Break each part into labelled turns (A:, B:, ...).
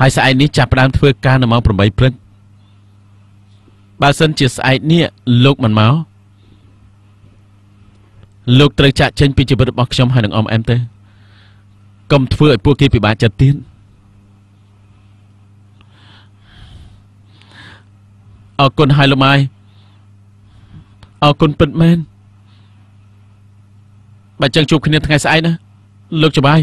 A: ហើយស្អែកនេះចាប់ផ្ដើមធ្វើការនៅម៉ោង8ព្រឹកបើសិនជាស្អែកនេះលោកមិនមកលោកត្រូវចាក់ចេញពីជីវិតរបស់ខ្ញុំហើយនឹងអមអែមទៅកុំធ្វើឲ្យពួកគេពិបាកចិត្តទៀតអរគុណហើយលោកម៉ាយអរគុណពិតមែនបើចឹងជួបគ្នាថ្ងៃស្អែកណាលោកច្បាយ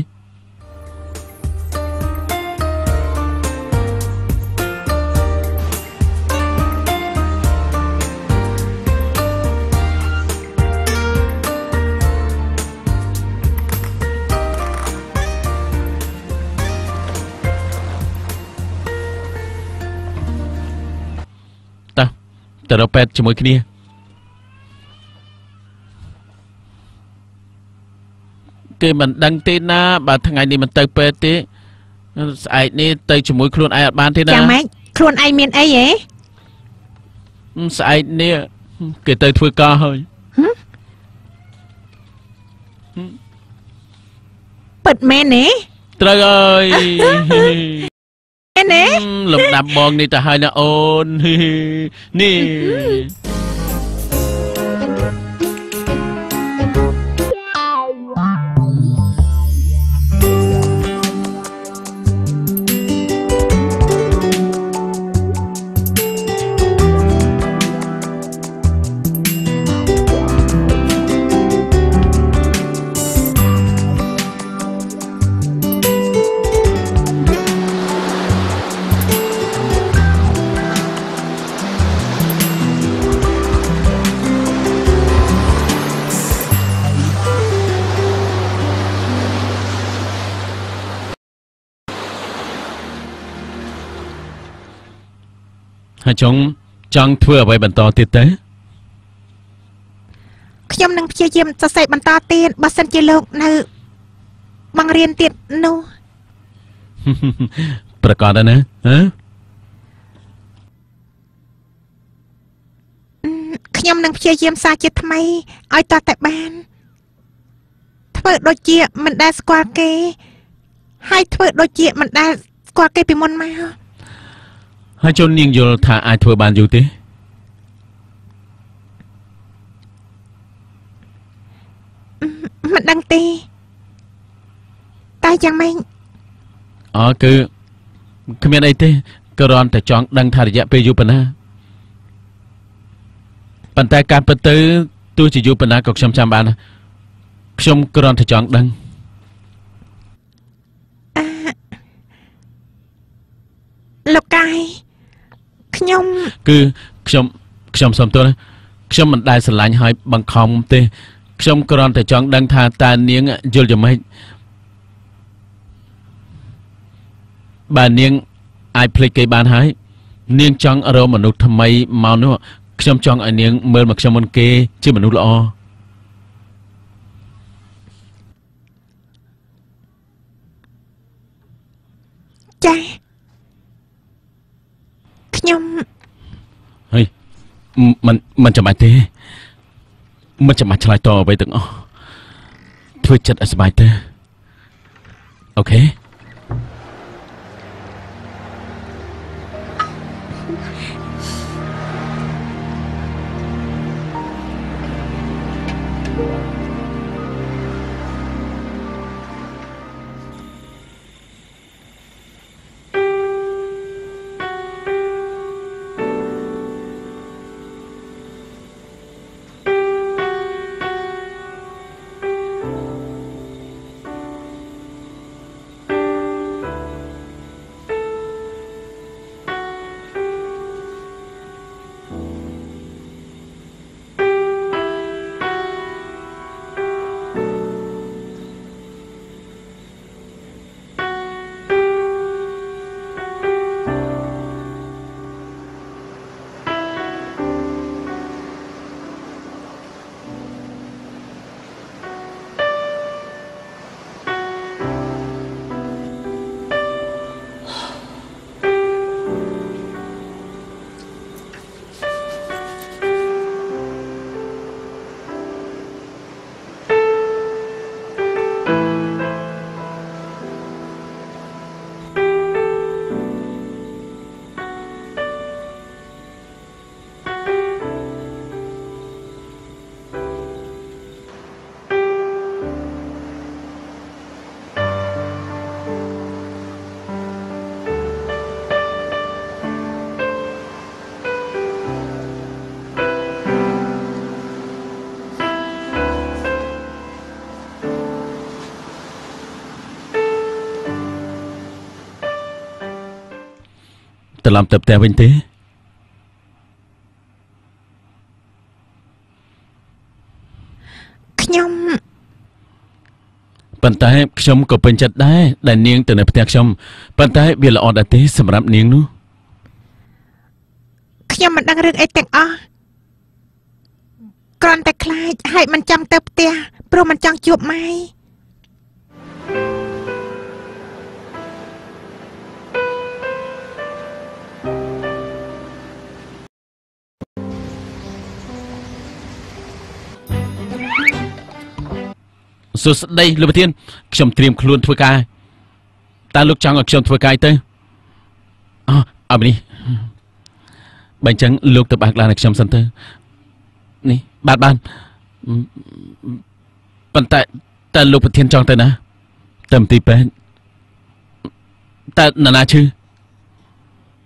A: ទៅរកពេទ្យជាមួយគ្នាគេមិនដឹងទេណាបើថ្ងៃនេះមិនទៅពេទ្យទេស្អែកនេះទៅជាមួយខ្លួនឯងអត់បានទេណា
B: យ៉ាងម៉េចខ្លួនឯងមានអីហ៎
A: ស្អែកនេះគេទៅធ្វើការហើយ
B: ពិតមែនទេ
A: ត្រូវហើយ
B: មែន ទេ
A: លំដាប់បងនេះទៅហើយណាអូននេះហើយ ចង់ចង់ធ្វើអ្វីបន្តទៀតទេ
B: ខ្ញុំនឹងព្យាយាមសរសេរបន្តទៀតបើសិនជាលោកនៅបង្រៀនទៀតនោះ
A: ប្រកាសហើយណាហ៎
B: ខ្ញុំនឹងព្យាយាមសារជាថ្មីឲ្យតតែបាន ធ្វើដូចជាមិនដែលស្គាល់គេ ហើយធ្វើដូចជាមិនដែលស្គាល់គេពីមុនមក
A: ហើយជន់នាងយល់ថាអាចធ្វើបានយូរទេ
B: មិនដឹងទេតែយ៉ាងម៉េច
A: អឺគឺគ្មានអីទេគ្រាន់តែចង់ដឹងថារយៈពេលយូរប៉ុណ្ណាប៉ុន្តែការពិតទៅទោះជាយូរប៉ុណ្ណាក៏ខ្ញុំចាំបានដែរខ្ញុំគ្រាន់តែចង់ដឹង
B: លោកកាយ ខ្ញុំ
A: គឺខ្ញុំខ្ញុំសុំទោសណាខ្ញុំមិនដែលស្រឡាញ់ឲ្យបង្ខំទេខ្ញុំគ្រាន់តែចង់ដឹងថាតើនាងយល់យ៉ាងម៉េចបើនាងអាចភ្លេចគេបានហើយ នាងចង់រកមនុស្សថ្មីមកនោះខ្ញុំចង់ឲ្យនាងមើលមកខ្ញុំមុនគេ ជាមនុស្សល្អ
B: ចាស់ខ្ញុំ
A: ហើយ មិនមិនចាំបាច់ទេមិនចាំបាច់ឆ្លើយតបអ្វីទាំងអស់ធ្វើចិត្តឲ្យសប្បាយទៅអូខេ ត្រឡប់ទៅផ្ទះវិញទេ
B: ខ្ញុំ
A: ប៉ុន្តែខ្ញុំក៏ពេញចិត្តដែរដែលនាងទៅនៅផ្ទះខ្ញុំប៉ុន្តែវាល្អដែរទេសម្រាប់នាងនោះ
B: ខ្ញុំមិនដឹងរឿងអីទាំងអស់គ្រាន់តែខ្លាចហើយមិនចង់ទៅផ្ទះព្រោះមិនចង់ជួបម៉ែ
A: សួស្តីលោកប្រធានខ្ញុំត្រៀមខ្លួនធ្វើការតើលោកចង់ឲ្យខ្ញុំធ្វើការអីទៅអូអបនេះបើអញ្ចឹងលោកទៅបើកឡានឲ្យខ្ញុំសិនទៅនេះបាទបាទប៉ុន្តែតើលោកប្រធានចង់ទៅណាទៅមន្ទីរពេទ្យតើនរណាឈឺ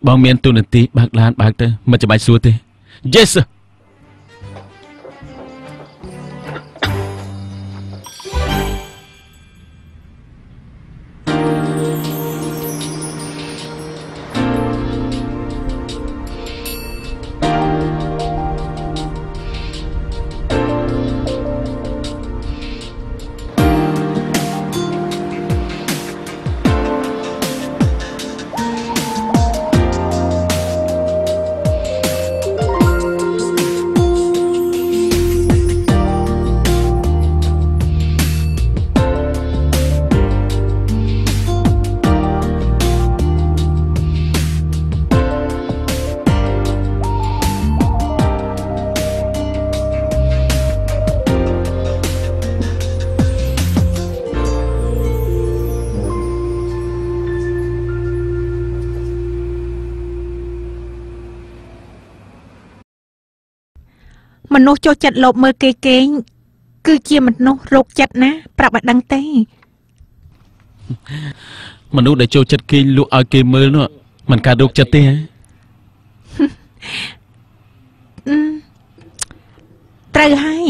A: បងមានទូនាទីបើកឡានបើកទៅមិនចាំបាច់សួរទេ Yes sir.
B: មនុស្សចូលចិត្តលបមើលគេគេងគឺជាមនុស្សរោគចិត្តណា ប្រាប់ឲ្យដឹងទេ
A: មនុស្សដែលចូលចិត្តគេងលក់ឲ្យគេមើលនោះมันកើតរោគចិត្តទេហ៎
B: អឺត្រូវហើយ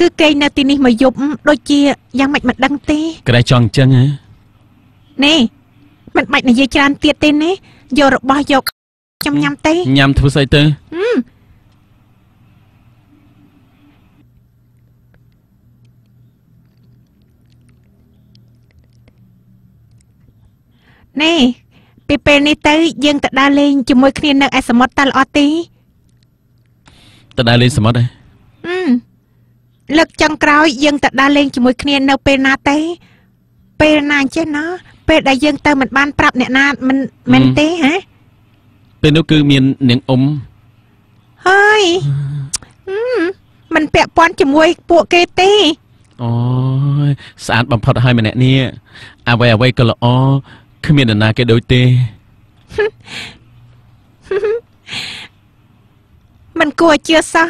B: គឺគេងនៅទីនេះមកយប់ដូចជាយ៉ាងម៉េចមិនដឹងទេ
A: ក្រែចង់អញ្ចឹងហ៎
B: នេះមិនបាច់និយាយច្រើនទៀតទេណាយករបស់យកខ្ញុំញ៉ាំទេ
A: ញ៉ាំធ្វើស្អីទៅ
B: ហឹមនេះពីពេលនេះទៅយើងទៅដើរលេងជាមួយគ្នានៅឯសមុទ្រតើល្អទេ
A: តើដើរលេងសមុទ្រហ៎
B: ហឹមលើកចុងក្រោយយើងទៅដើរលេងជាមួយគ្នានៅពេលណាទេ ពេលណាអញ្ចេះណាពេលដែលយើងទៅមិនបានប្រាប់អ្នកណាមិនមែនទេហ៎
A: ពេលនោះគឺមាននាងអ៊ំ
B: ហើយហឹមមិនពាក់ព័ន្ធជាមួយពួកគេទេ
A: អូយស្អាតបំផុតហើយម្នាក់នេះអ្វីអ្វីក៏ល្អ គ្មាននរណាគេដូចទេ
B: មិនគួរឲ្យជឿសោះ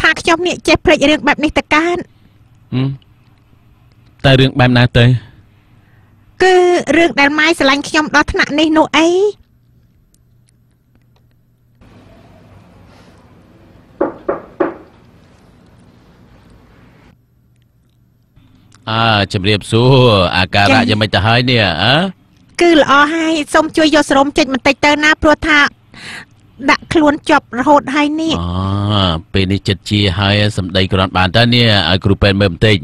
B: ថាខ្ញុំនេះចេះភ្លេចរឿងបែបនេះទៅកើត
A: ហឹមតែរឿងបែបណាទៅ
B: គឺរឿងដែលម៉ែស្រឡាញ់ខ្ញុំដល់ថ្នាក់នេះនោះអី
A: អើជំរាបសួរអាការៈយ៉ាងម៉េចទៅហើយនេះអើ
B: គឺល្អហើយសូមជួយយកសរមចេញបន្តិចទៅណាព្រោះថាដាក់ខ្លួនជាប់រហូតហើយនេះ
A: អូពេលនេះចិត្តជាហើយសម្ដីគ្រាន់បានតើនេះឲ្យគ្រូពេទ្យមើលបន្តិច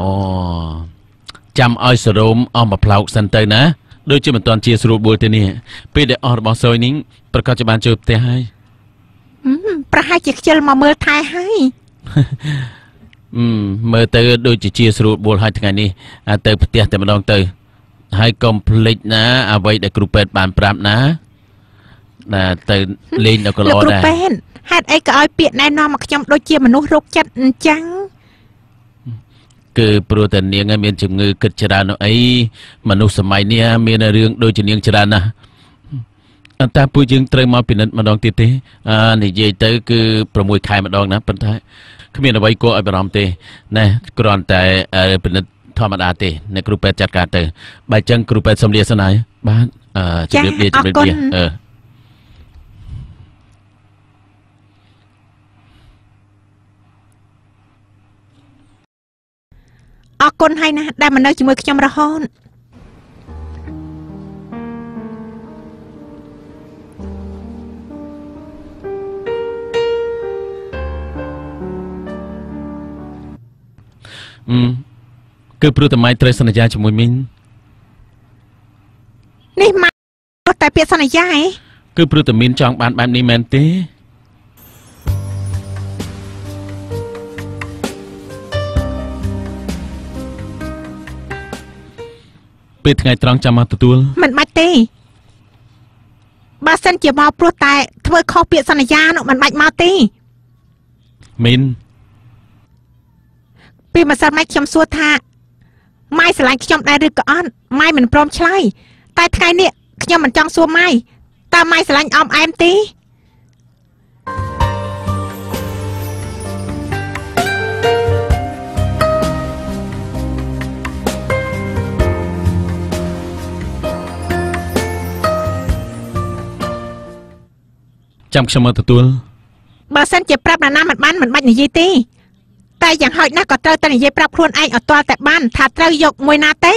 A: អូចាំឲ្យសរោមអស់មកផ្លោកសិនទៅណាដូចជាមិនទាន់ជាស្រួលបួលទេនេះពេលដែលអស់របស់សុយនេះប្រកាសជាបានចូលផ្ទះហើយ
B: ហឹមប្រហែលជាខ្ជិលមកមើលថែហើយ
A: អឺ មើលទៅដូចជាជាស្រួលបួលហើយថ្ងៃនេះអាទៅផ្ទះតែម្ដងទៅ ហើយកុំភ្លេចណា អ្វីដែលគ្រូពេទ្យបានប្រាប់ណាណាទៅលេងដល់ក៏
B: លោក
A: ល្អ
B: គ្រូ
A: ដែរ
B: ពេទ្យហេតុអីក៏ឲ្យពាក្យណែនាំមកខ្ញុំដូចជាមនុស្សរោគចិត្តអញ្ចឹង
A: គឺព្រោះតែនាងឯងមានជំងឺគិតច្រើននោះអីមនុស្សសម័យនេះមានរឿងដូចជានាងច្រើនណាស់អ ត់តាពួកយើងត្រូវមកពិនិត្យម្ដងទៀតទេអានិយាយទៅគឺ6ខែម្ដងណាប៉ុន្តែគ្មានអ្វីគួរឲ្យបារម្ភទេណាគ្រាន់តែអឺពិនិត្យធម្មតាទេអ្នកគ្រូពេទ្យចាត់ការទៅបើអញ្ចឹងគ្រូពេទ្យសូមលាសិនហើយបាទអឺជម្រាបលាជម្រាបលាអឺ
B: អរគុណហើយណាស់ដែលមកនៅជាមួយខ្ញុំរហូត
A: គឺព្រោះតែម៉ៃត្រូវសន្យាជាមួយមីង
B: នេះមកតែពាក្យសន្យាឯង
A: គឺព្រោះតែមីនចង់បានបែបនេះមែនទេពេលថ្ងៃត្រង់ចាំមកទទួល
B: មិនបាច់ទេបើសិនជាមកព្រោះតែធ្វើខុសពាក្យសន្យានោះមិនបាច់មកទេ
A: មីន
B: ពីម្សិលមិញខ្ញុំសួរថា ម៉ៃស្រឡាញ់ខ្ញុំដែរឬក៏អត់ម៉ៃមិនព្រមឆ្លើយតែថ្ងៃនេះខ្ញុំមិនចង់សួរម៉ៃតើម៉ៃស្រឡាញ់អមអែមទេ
A: ចាំខ្ញុំមកទទួល
B: បើសិនជាប្រាប់ណាណាមិនបានមិនបាច់និយាយទេ តែយ៉ាងហោចណាស់ក៏ត្រូវតែនិយាយប្រាប់ខ្លួនឯងឲ្យទាល់តែបានថាត្រូវយកមួយណាទេ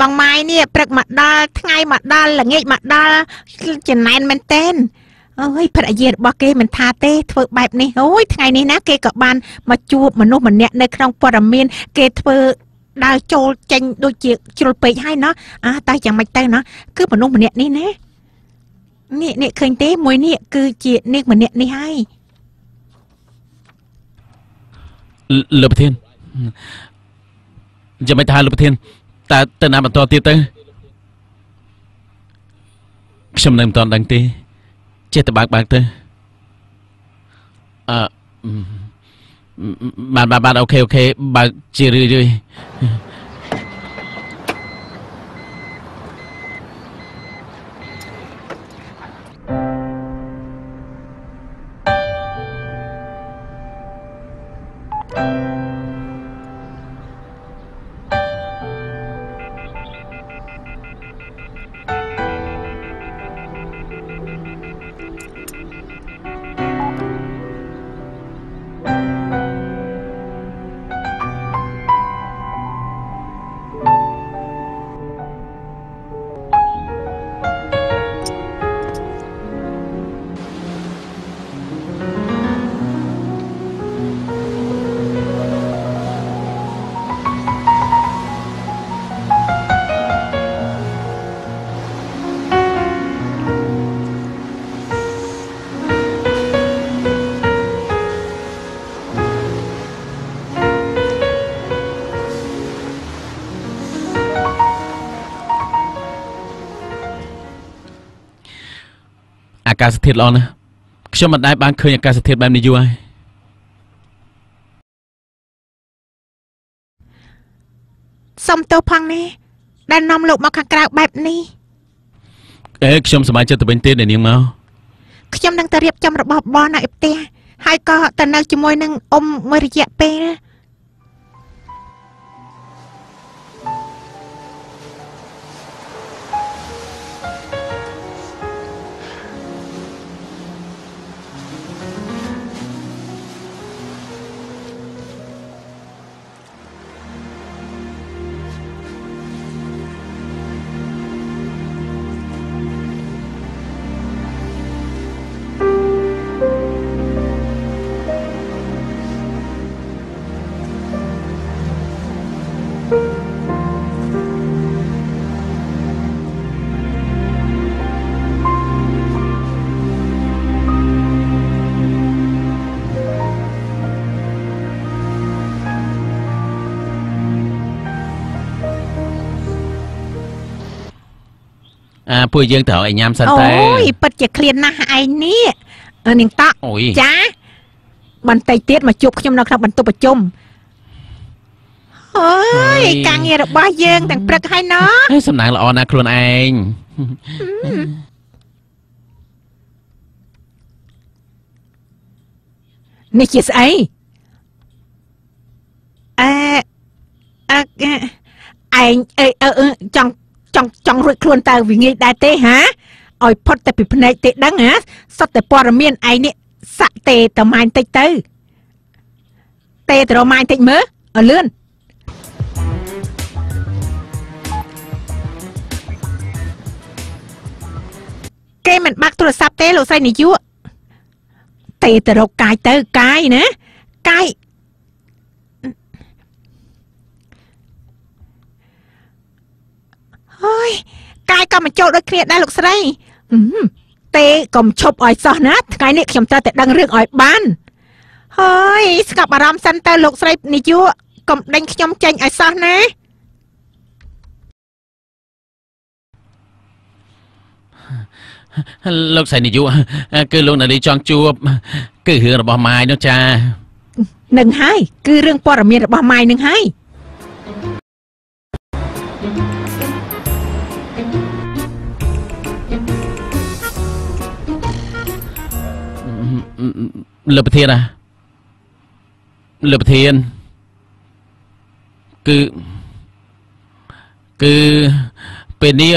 B: បងម៉ាយនេះព្រឹកមកដល់ថ្ងៃមកដល់ល្ងាចមកដល់ចំណែនមែនតែនអើយភរិយារបស់គេមិនថាទេធ្វើបែបនេះអូយថ្ងៃនេះណាគេក៏បានមកជួបមនុស្សម្នាក់នៅក្នុងព័ត៌មាន គេធ្វើដើរចូលចេញដូចជាជ្រុលពេកហើយណោះអាតែយ៉ាងម៉េចទៅណោះគឺមនុស្សម្នាក់នេះណានេះនេះឃើញទេមួយនេះគឺជានាងម្នាក់នេះហើយ
A: លលោកប្រធានចាំមិនថាលោកប្រធាន តើទៅណាបន្តទៀតទៅខ្ញុំនៅមិនទាន់ដឹងទេចេះតែបើកបើកទៅអឺបានបានបានអូខេអូខេបើកជារឿយរឿយ កាសធាតុល្អណាស់ខ្ញុំមិនដែលបានឃើញអាកាសធាតុបែបនេះយូរហើយ
B: សុំទោសផងណាដែលនាំលោកមកខាងក្រៅបែបនេះ
A: អេខ្ញុំសប្បាយចិត្តទៅវិញទេដែលនាងមក
B: ខ្ញុំនឹងទៅរៀបចំរបស់របរនៅឯផ្ទះហើយក៏ទៅនៅជាមួយនឹងអ៊ំមួយរយៈពេល
A: ពួកយើងត្រូវឲ្យញ៉ាំសិនតែអូ
B: យពិតជាឃ្លានណាស់ឯងនេះនាងតក់ចាបន្តិចទៀតមកជួបខ្ញុំនៅក្នុងបន្ទប់ប្រជុំអូយការងាររបស់យើងទាំងព្រឹកហើយណោះ
A: សំណាងល្អណាស់ខ្លួនឯង
B: នេះជាស្អីអេអេឯងអេចង់ ចង់ចង់រួចខ្លួនតើវាងាយដែរទេហាឲ្យផុតតែពីភ្នែកទេដឹងហាសុទ្ធតែព័ត៌មានឯងនេះសាក់ទេតម៉ាញតិចទៅទេតរម៉ាញតិចមើលឲ្យលឿនគេមិនបាក់ទូរស័ព្ទទេលោកស្រីនាយកទេទៅរកកាយទៅកាយណាកាយ ហើយកាយក៏មកចូលដូចគ្នាដែរលោកស្រីហឹមទេកុំឈប់ឲ្យសោះណាថ្ងៃនេះខ្ញុំត្រូវតែដឹងរឿងឲ្យបានហើយស្ងប់អារម្មណ៍សិនទៅលោកស្រីនាយកកុំដេញខ្ញុំចេញឲ្យសោះណា
A: លោកស្រីនាយកគឺលោកនារីចង់ជួប គឺរឿងរបស់ម៉ាយនោះចា
B: នឹងហើយគឺរឿងព័ត៌មានរបស់ម៉ាយនឹងហើយ
A: លើប្រធានណាលើប្រធានគឺគឺពេលនេះ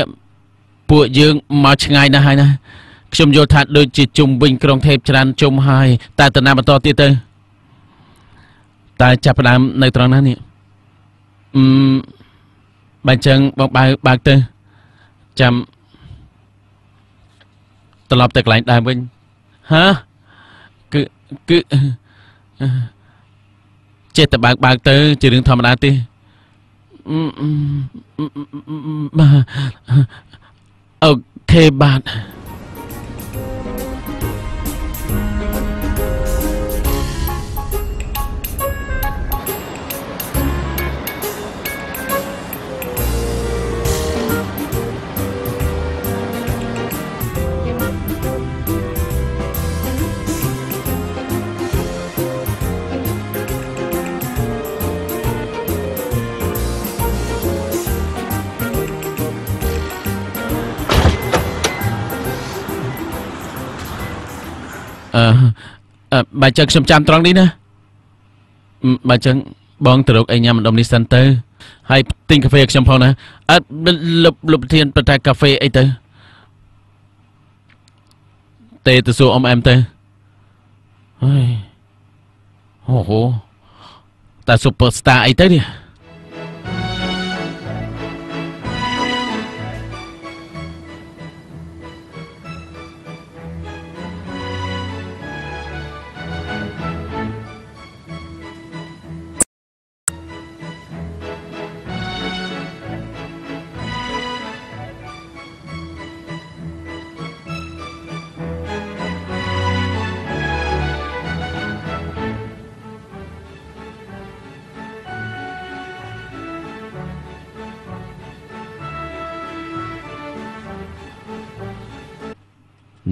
A: ពួកយើងមកឆ្ងាយណាស់ហើយណាខ្ញុំយល់ថាដូចជាជុំវិញក្រុង ទេពច្រើនជុំហើយតែតំណាបន្តទៀតទៅតែចាប់ផ្ដើមនៅត្រង់ណានេះអឺបើអញ្ចឹងបងបើបើកទៅចាំត្រឡប់ទៅកន្លែងដើមវិញហ៎ គឺគឺចេះតែបើកបើកទៅ ជារឿងធម្មតាទេអឺអឺបាទអូខេបាទ អឺអឺបើចឹងខ្ញុំចាំត្រង់នេះណាអឺបើចឹងបងទៅរកអីញ៉ាំម្ដុំនេះសិនទៅហើយទិញកាហ្វេឲ្យខ្ញុំផងណាអត់លោកលោកប្រធានប្រតែកាហ្វេអីទៅទេទៅសួរអ៊ំអែមទៅហើយអូហូតែ superstar អីទៅនេះ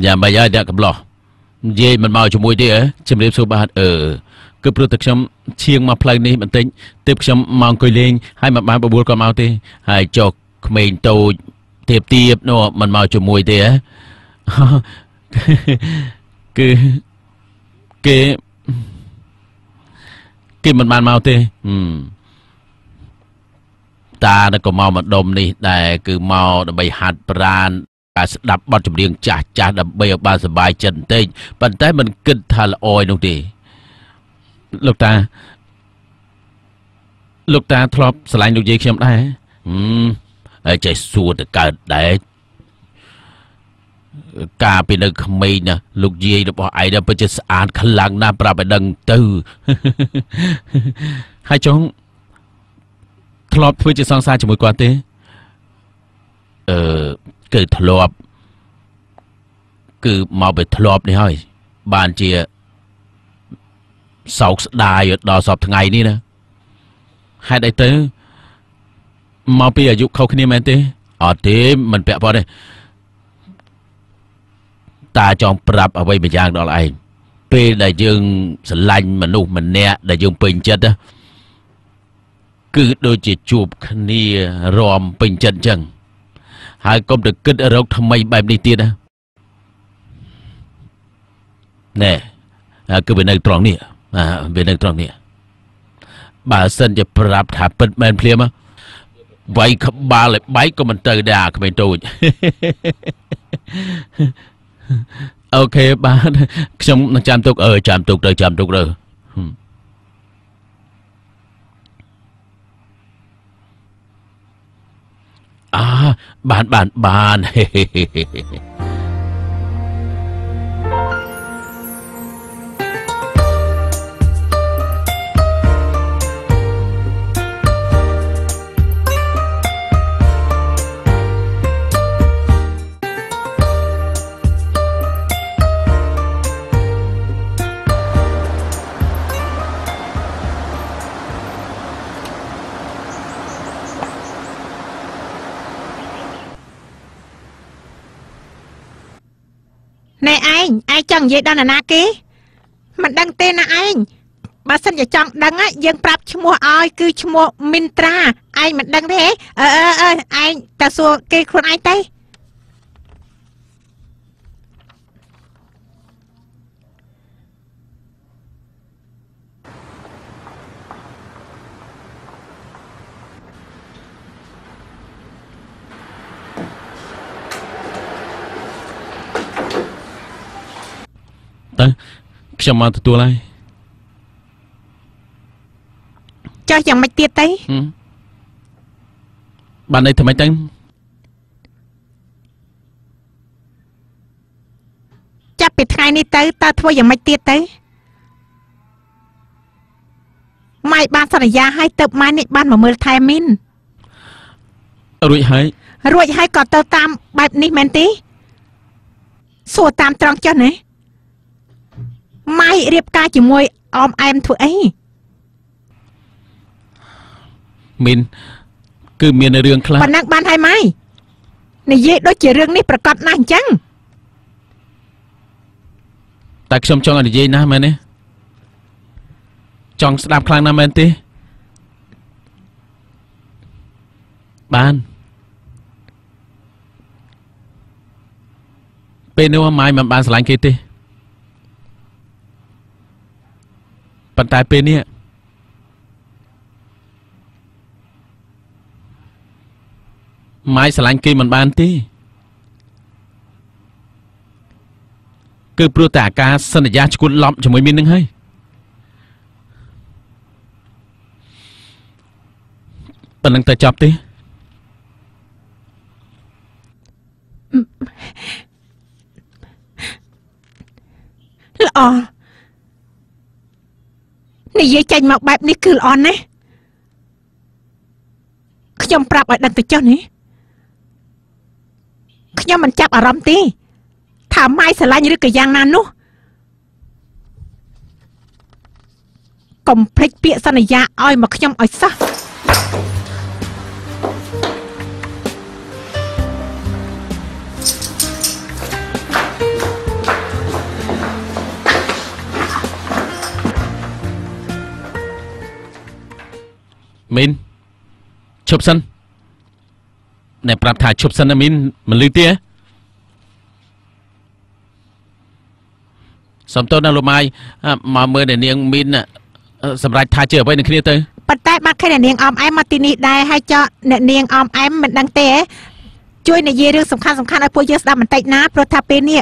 A: យ៉ាងម៉េចហើយអ្នកកំឡោះនិយាយមិនមកជាមួយទេហ៎ជំរាបសួរបាទអឺគឺព្រោះតែខ្ញុំឈៀងមកផ្លូវនេះបន្តិចទើបខ្ញុំមកអង្គុយលេងហើយមកបានបបួលក៏មកទេហើយចុះក្មេងតូចទៀបទៀបនោះមិនមកជាមួយទេហ៎គឺគេគេមិនបានមកទេហឹមតានៅក៏មកម្ដុំនេះដែរគឺមកដើម្បីហាត់ប្រាន ការស្ដាប់បទចម្រៀងចាស់ចាស់ដើម្បីឲ្យបានសុបាយចិត្តបន្តិចប៉ុន្តែមិនគិតថាល្អឯនោះទេលោកតាលោកតាធ្លាប់ស្រឡាញ់លោកយាយខ្ញុំដែរហឹមហើយចេះសួរទៅកើតដែរកាលពីនៅក្មេងណាលោកយាយរបស់ឯងទៅពិតជាស្អាតខ្លាំងណាស់ប្រាប់ឲ្យដឹងទៅហើយចុងធ្លាប់ធ្វើជាសង្សារជាមួយគាត់ទេអឺ គឺធ្លាប់ គឺមកไปធ្លាប់នេះហើយបានជាសោកស្ដាយដល់សពថ្ងៃនេះណាហេតុអីទៅមកពីអាយុខុសគ្នាមែនទេអត់ទេមិនពាក់ព័ន្ធទេតាចង់ប្រាប់អ្វីមួយយ៉ាងដល់ឯងពេលដែលយើងស្រឡាញ់មនុស្សម្នាក់ដែលយើងពេញចិត្តណាគឺដូចជាជួបគ្នារំពេញចិត្តអញ្ចឹង ហើយកុំទៅគិតរកថ្មីបែបនេះទៀតណាណែអាគឺវានៅត្រង់នេះអាវានៅត្រង់នេះបើសិនជាប្រាប់ថាពិតមែនភ្លាមវាយក្បាលឲ្យបែកក៏មិនទៅដែរអាក្មេងតូចអូខេបាទខ្ញុំនឹងចាំទុកអឺចាំទុកទៅចាំទុកទៅ ហឹមអាបានបានបាន
B: ណែ ឯងឯងចង់និយាយដល់នរណាគេមិនដឹងទេណាឯងបើសិនជាចង់ដឹង á យើងប្រាប់ឈ្មោះឲ្យគឺឈ្មោះមីនត្រាឯងមិនដឹងទេអឺអឺអឺឯងតែសួរគេខ្លួនឯងទៅ
A: ទៅ ខ្ញុំមកទទួលហើយ
B: ចុះយ៉ាងម៉េចទៀតទៅ
A: ហឹមបានន័យថ្មីទៅ
B: ចាប់ពីថ្ងៃនេះទៅតើធ្វើយ៉ាងម៉េចទៀតទៅម៉ៃបានសន្យាឲ្យទៅម៉ែនេះបានមកមើលថែមីន
A: រួចហើយ
B: រួចហើយក៏ទៅតាមបែបនេះមែនទេសួរតាមត្រង់ចុះណា ម៉ៃរៀបការជាមួយអមអែមធ្វើអី
A: មីនគឺមានរឿងខ្លះ
B: ប៉ុណ្ណឹងបានហើយម៉ៃនិយាយដូចជារឿងនេះប្រកាសណាស់អញ្ចឹង
A: តែខ្ញុំចង់ឲ្យនិយាយណាស់មែនទេចង់ស្ដាប់ខ្លាំងណាស់មែនទេបានពេលនោះម៉ាយមិនបានស្រឡាញ់គេទេ ប៉ុន្តែពេលនេះម៉ាយស្រឡាញ់គេមិនបានទេគឺព្រោះតែអាការសន្យាឈ្គួតឡប់ជាមួយមីននឹងហើយប៉ុណ្ណឹងតែចប់ទេ
B: ល្អ និយាយចេញមកបែបនេះគឺល្អណាស់ខ្ញុំប្រាប់ឲ្យដឹងទៅចុះនេះខ្ញុំមិនចាប់អារម្មណ៍ទេថាម៉ៃស្រឡាញ់ឬក៏យ៉ាងណានោះកុំភ្លេចពាក្យសន្យាឲ្យមកខ្ញុំឲ្យសោះ
A: មីនឈប់សិនណែប្រាប់ថាឈប់សិនណាមីនមិនលឺទេហ៎សំទោសណាលោកម៉ាយអ่ะមកមើលអ្នកនាងមីនអ่ะសម្រាប់ថាជាអ្វីនឹងគ្នាទៅ
B: ប៉ុន្តែបាត់ឃើញអ្នកនាងអមអែមមកទីនេះដែរហើយចោះអ្នកនាងអមអែមមិនដឹងទេហ៎ជួយនិយាយរឿងសំខាន់សំខាន់ឲ្យពួកយើងស្ដាប់បន្តិចណាព្រោះថាពេលនេះ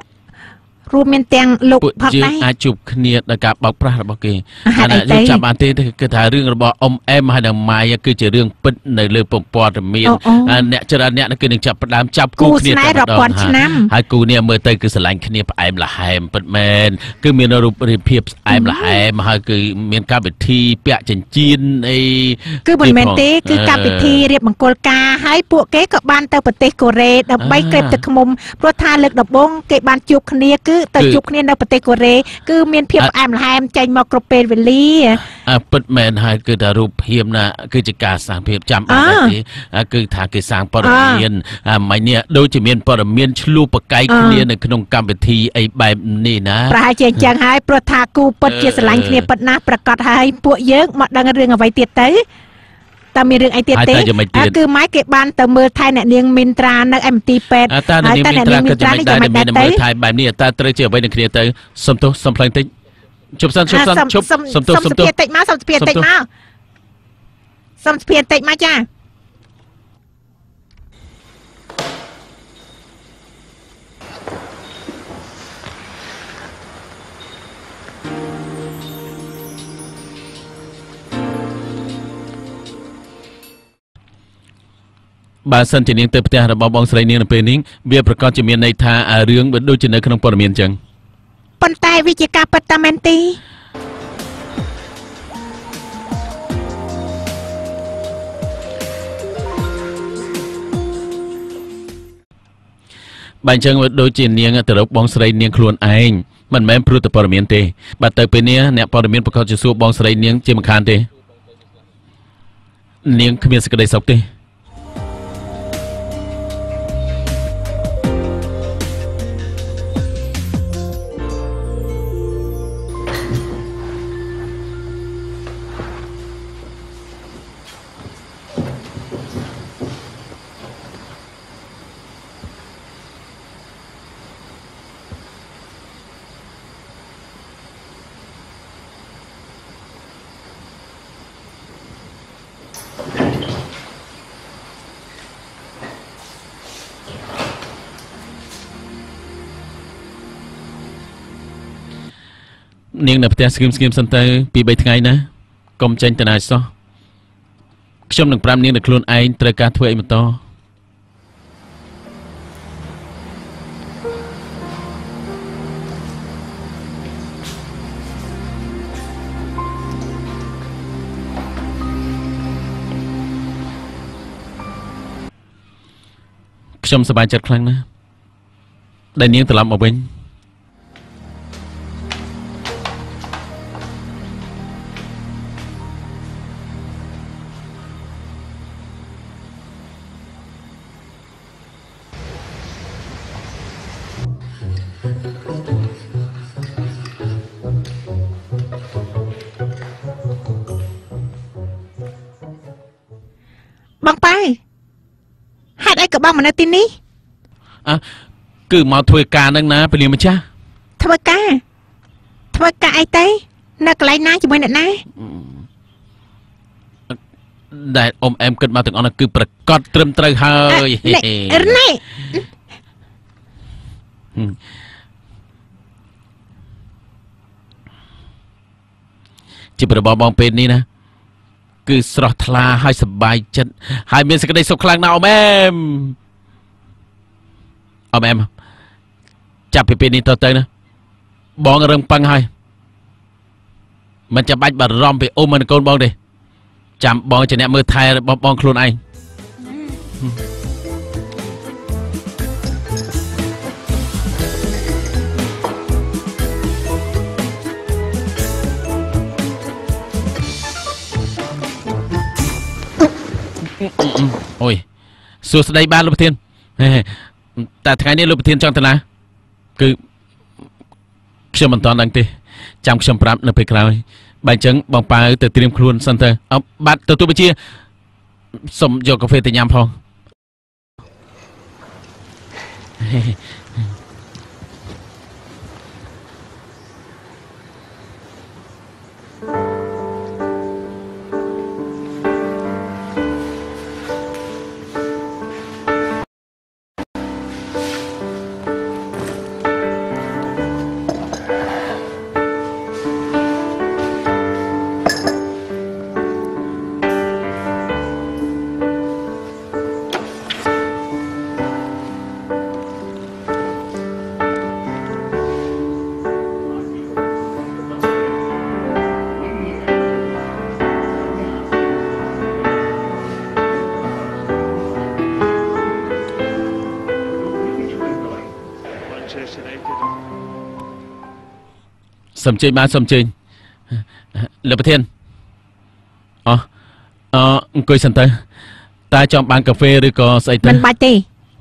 B: រួមមានទាំងលោក
A: ពួក
B: ផង
A: យើង
B: ដែរ
A: អាចជួបគ្នាដោយការបោកប្រាស់របស់គេ
B: ហេតុអី
A: អា
B: ទៅ
A: នេះយើងចាប់បានទេគឺថារឿងរបស់អ៊ំអែមហើយនឹងម៉ាយគឺជារឿងពិតនៅលើពព័ត៌មាន
B: អូអូ
A: អាអ្នកច្រើនអ្នកគឺនឹងចាប់ផ្ដើមចាប់
B: គូ
A: គូ
B: ស្គ្នានេហ៍
A: តែម្ដ
B: រាប់ពា
A: ង
B: ន់ឆ្នាំ
A: ហើយគូនេះមើលទៅគឺស្រឡាញ់គ្នាផ្អែមល្ហែមពិតមែនគឺមានរូបរាងភាពផ្អែមល្ហែមហើយគឺមានកម្មវិធីពាក់ចិញ្ចៀនអី
B: គឺមិនមែនទេ
A: ទៀតផង
B: គឺកម្មវិធីរៀបមង្គលការហើយពួកគេក៏បានទៅប្រទេសកូរ៉េដើម្បី
A: អ่า
B: ក្រេបទឹកឃ្មុំព្រោះថាលើកដំបូងគេបានជួបគ្នាគឺទៅជួបគ្នានៅប្រទេសកូរ៉េគឺមានភាពផ្អែមល្ហែមចេញមកគ្រប់ពេលវេលា
A: អាពិតមែនហើយគឺថារូបភាពណាគឺជាការសាងភាពចាំបាច់ទេគឺថាគេសាងព័ត៌មានអាមិញនេះដូចជាមានព័ត៌មានឆ្លុះបកា
B: យ
A: គ្នានៅក្នុងកម្មវិធីអីបែបនេះណា
B: ប្រហែលជាអញ្ចឹងហើយព្រោះថាគូពិតជាស្រឡាញ់គ្នាពិតណាស់ប្រកាសហើយពួកយើងមកដឹងរឿងអ្វីទៀតទៅ តើមានរឿងអីទៀត
A: ហើយ
B: ទេ
A: តើយ៉ាងម៉េចទៀត
B: អ่าគឺម៉ែគេបានទៅមើលថែអ្នកនាងមីនត្រានៅឯមន្ទីរពេទ្យ
A: អើតើនាងមានត្រាគិតយ៉ាងម៉េចដែរ
B: យ៉ាងម៉េច
A: មានមើល
B: ទៅ
A: ថែបែបនេះតើត្រូវជាអ្វីនឹងគ្នាទៅសុំទោសសុំផ្លែងតិចជប់សិនជប់សិន
B: អា
A: ជប់សុំទោសសុំទោស
B: សុំតិចមកសុំស្ពាតិចមកសុំស្ពាតិចមកចា
A: បើសិនជានាងទៅផ្ទះរបស់បងស្រីនាងនៅពេលនេះវាប្រកាសជាមានន័យថាអារឿងវាដូចជានៅក្នុងព័ត៌មានអញ្ចឹង
B: ប៉ុន្តែវាជាការពិតតាមែនទេ
A: បើអញ្ចឹងវាដូចជានាងទៅរកបងស្រីនាងខ្លួនឯងមិនមែនព្រោះតែព័ត៌មានទេបើទៅពេលនេះអ្នកព័ត៌មានប្រកាសជាសួរបងស្រីនាងជាមិនខានទេ នាងគ្មានសេចក្តីសុខទេ នាងនៅផ្ទះស្ងៀមស្ងៀមសិនទៅពី3ថ្ងៃណាកុំចេញទៅណាសោះខ្ញុំនឹងប្រាប់នាងនៅខ្លួនឯងត្រូវការធ្វើអីបន្តខ្ញុំសប្បាយចិត្តខ្លាំងណាស់ដែលនាងត្រឡប់មកវិញ
B: បងមកនៅទីនេះ
A: គឺមកធ្វើការនឹងណាពលាម្ចាស់
B: ធ្វើការធ្វើការអីទេនៅកន្លែងណាជាមួយអ្នកណា
A: ដែលអ៊ំអែមគិតមកទាំងអស់នោះគឺប្រកាសត្រឹមត្រូវហើយ
B: នេះនេះ
A: ជាប្ររបស់បងពេលនេះណា គឺស្រស់ថ្លាហើយសប្បាយចិត្តហើយមានសេចក្តីសុខខ្លាំងណាស់អ៊ំអែមអ៊ំអែមចាប់ពីពេលនេះតទៅណាបងរឹងប៉ឹងហើយមិនចាំបាច់បារម្ភពីអ៊ំនិងកូនបងទេចាំបងជាអ្នកមើលថែរបស់បងខ្លួនឯង អូយសួស្តីបាទលោកប្រធានហេតែថ្ងៃនេះលោកប្រធានចង់ទៅណាគឺខ្ញុំមិនតន់ដឹងទេចាំខ្ញុំប្រាប់នៅពេលក្រោយបើអញ្ចឹងបងប៉ាវទៅត្រៀមខ្លួនសិនទៅអបបាទទទួលបញ្ជាសុំយកកាហ្វេទៅញ៉ាំផង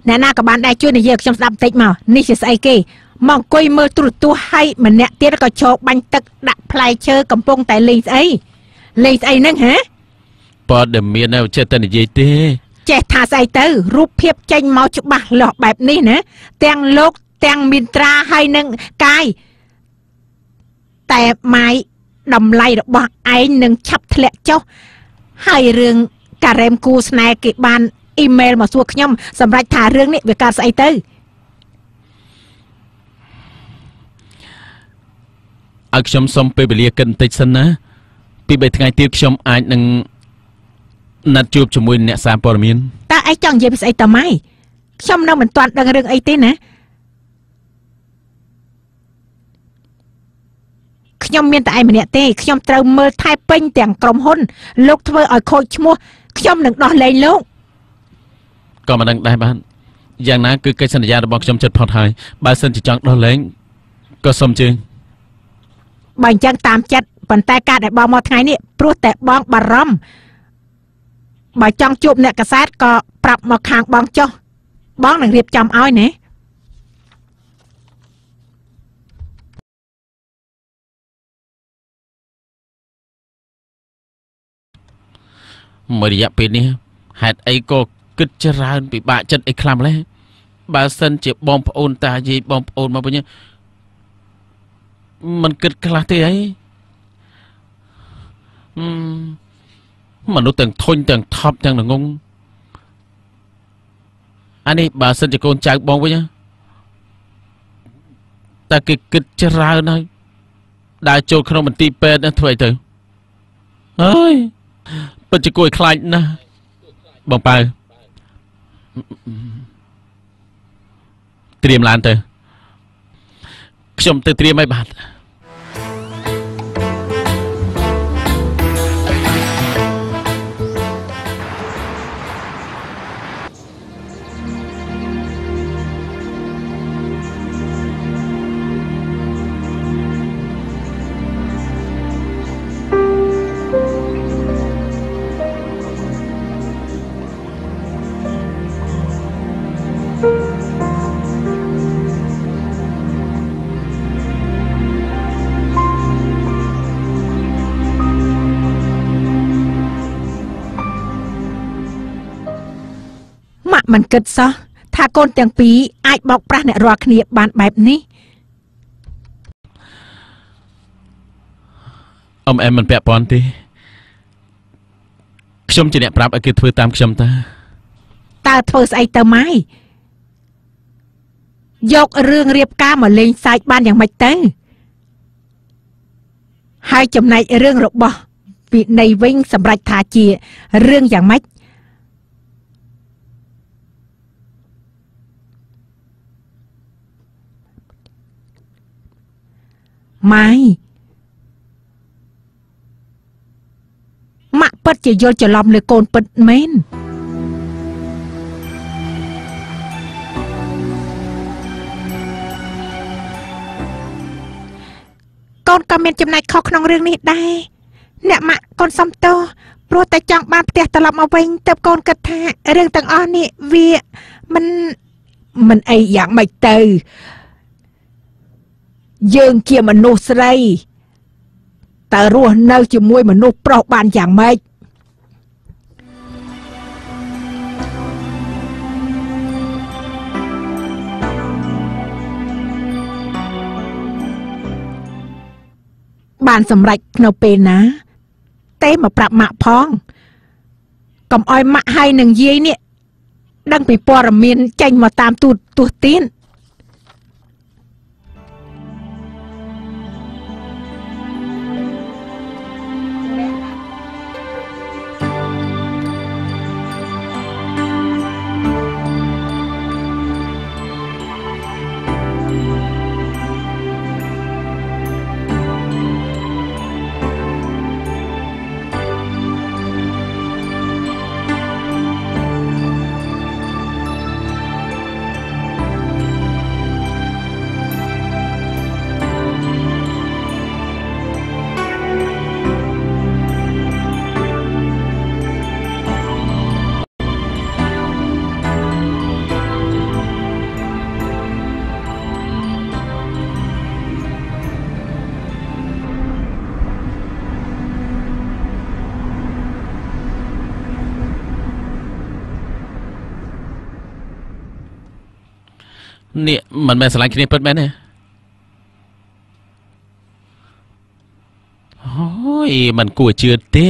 A: អ្នក
B: ណាក៏បានដែរជួយនិយាយឲ្យខ្ញុំស្ដាប់បន្តិចមកនេះជាស្អីគេមកអង្គុយមើលទូរទស្សន៍ឲ្យម្នាក់ទៀតក៏ជោបាញ់ទឹកដាក់ផ្លែឈើកំពុងតែលេងស្អីលេងស្អីហ្នឹងហ៎
A: ព័ត៌មាននៅចិត្តតែនិយាយទេ
B: ចេះថាស្អីទៅរូបភាពចេញមកច្បាស់លាស់បែបនេះណាទាំងលោកទាំងមានត្រាហើយនឹងកាយ តែម៉ាយតម្លៃរបស់ឯងនឹងឆាប់ធ្លាក់ចុះហើយរឿងការ៉េមគូស្នេហ៍គេបានអ៊ីមែលមកសួរខ្ញុំសម្រាប់ថារឿងនេះវាកើតស្អីទៅ
A: ឲ្យខ្ញុំសុំពេលវេលាគិតបន្តិចសិនណាពី3ថ្ងៃទៀតខ្ញុំអាចនឹងណាត់ជួបជាមួយអ្នកសារព័ត៌មាន
B: តើឯងចង់និយាយពីស្អីតម៉ៃខ្ញុំនៅមិនទាន់ដឹងរឿងអីទេណា ខ្ញុំមានតែឯងម្នាក់ទេខ្ញុំត្រូវមើលថែពេញទាំងក្រុមហ៊ុន លោកធ្វើឲ្យខូចឈ្មោះខ្ញុំនឹងដោះលែងលោក
A: ក៏មិនដឹងដែរបានយ៉ាងណាគឺកិច្ចសន្យារបស់ខ្ញុំចិត្តផុតហើយបើសិនជាចង់ដោះលែងក៏សូមជើង
B: បើអញ្ចឹងតាមចិត្តប៉ុន្តែការដែលបងមកថ្ងៃនេះព្រោះតែបងបារម្ភបើចង់ជួបអ្នកកសែតក៏ប្រាប់មកខាងបងចុះបងនឹងរៀបចំឲ្យណា
A: មួយរយៈពេលនេះហេតុអីក៏គិតច្រើនពិបាកចិត្តអីខ្លាំងម្ល៉េះបើសិនជាបងប្អូនតាយាយបងប្អូនមកវិញมันគិតខ្លះទេអីហឹមមនុស្សទាំងធុញទាំងថប់ទាំងល្ងងអានេះបើសិនជាកូនចៅបងវិញតែគេគិតច្រើនហើយដើរចូលក្នុងមន្ទីរពេទ្យណាធ្វើអីទៅអើយ ពិតជាគួរឲ្យខ្លាចណាស់បងប៉ៅត្រៀមឡានទៅខ្ញុំទៅត្រៀមឲ្យបាទ
B: ម៉ាក់មិនគិតសោះថាកូនទាំងពីរអាចបោកប្រាស់អ្នករាល់គ្នាបានបែបនេះ
A: អ៊ំអែមមិនពាក់ព័ន្ធទេខ្ញុំជាអ្នកប្រាប់ឲ្យគេធ្វើតាមខ្ញុំតា
B: តើធ្វើស្អីទៅម៉ៃយករឿងរៀបការមកលេងសើចបានយ៉ាងម៉េចទៅហើយចំណែករឿងរបស់វិន័យវិញសម្រាប់ថាជារឿងយ៉ាងម៉េច ម៉ៃម៉ាក់ពិតជាយល់ច្រឡំលើកូនពិតមែនកូនក៏មានចំណែកខុសក្នុងរឿងនេះដែរអ្នកម៉ាក់កូនសំទោសព្រោះតែចង់បានផ្ទះត្រឡប់មកវិញទៅកូនគិតថារឿងទាំងអស់នេះវាមិនមិនអីយ៉ាងម៉េចទៅ យើងជាមនុស្សស្រីតើរស់នៅជាមួយមនុស្សប្រុសបានយ៉ាងម៉េចបានសម្រេចនៅពេលណា ទេមកប្រាប់ម៉ាក់ផងកុំអោយម៉ាក់ហើយនឹងយាយនេះដឹងពីព័ត៌មានចេញមកតាមទូតទស្សន៍ទៀន
A: មិនមែនស្រឡាញ់គ្នាពិតមែនទេអូយมันគួរជឿទេ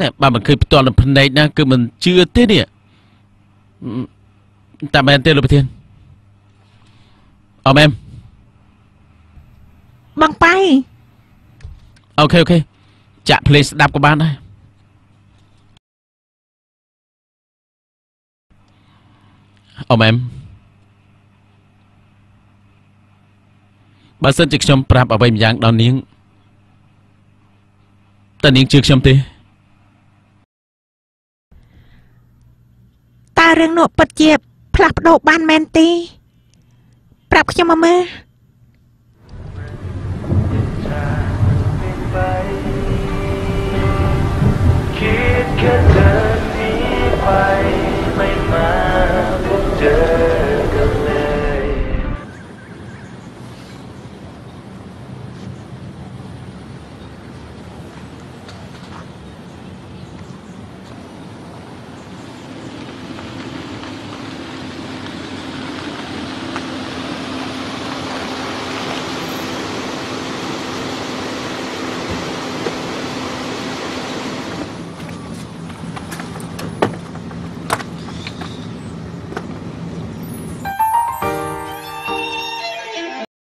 A: ណែបើមិនឃើញផ្ទាល់នឹងភ្នែកណាគឺមិនជឿទេនេះអឺតែមែនទេលោកប្រធានអមែម
B: បងប៉ៃ
A: អូខេអូខេចាក់ភ្លេងស្ដាប់ក៏បានដែរអមែម បើសិនជាខ្ញុំប្រាប់អ្វីម្យ៉ាងដល់នាងតើនាងជឿខ្ញុំទេ
B: តើរឿងនោះពិតជាផ្លាស់ប្ដូរបានមែនទេប្រាប់ខ្ញុំមកមើលคิดแค่เธอนี้ไปไม่มาพบเจอ